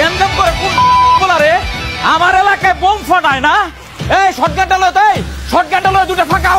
গেমজাম করে কোন বলা রে? আমার এলাকায় বোম ফাটায় না? এই শটগানটা লয় তাই শটগানটা লয় দুটো ফাঁকা